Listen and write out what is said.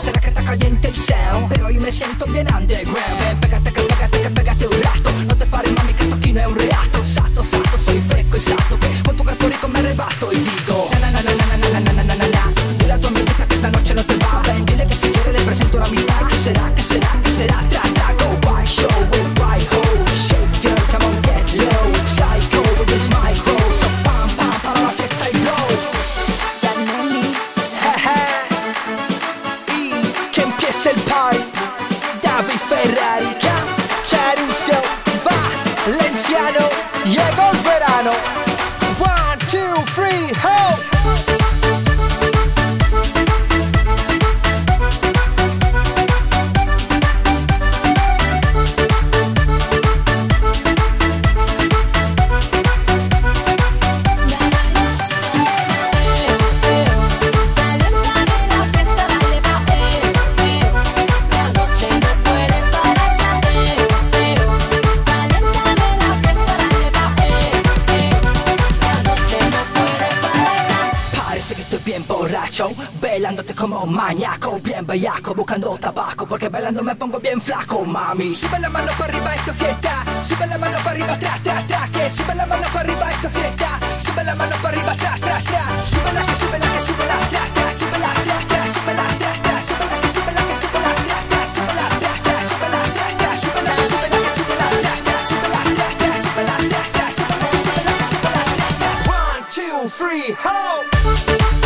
Será que está caliente el sound Pero hoy me siento bien underground. Pégate que pégate que pégate un rato. No te pares mami que Axel Pai, Davi Ferrari, Caruso, Valenciano, Diego Verano. One, two, three, ho! Borracho Velándote como mañaco Bien bellaco, buscando tabaco Porque bailando me pongo bien flaco, mami Sube la mano para arriba, esto es fiesta Sube la mano para arriba, tra, tra, tra Que sube la mano para arriba, esto es fiesta Sube la mano para arriba, tra, tra, tra Sube la que sube la que sube la tra, tra Sube la tra, tra, sube la tra, tra Sube la que sube la que sube la tra, tra Sube la tra, tra, sube la tra, tra Sube la que sube la que sube la tra, tra Sube la tra, tra, sube la tra, tra Sube la que sube la que sube la tra, tra One, two, three, ho!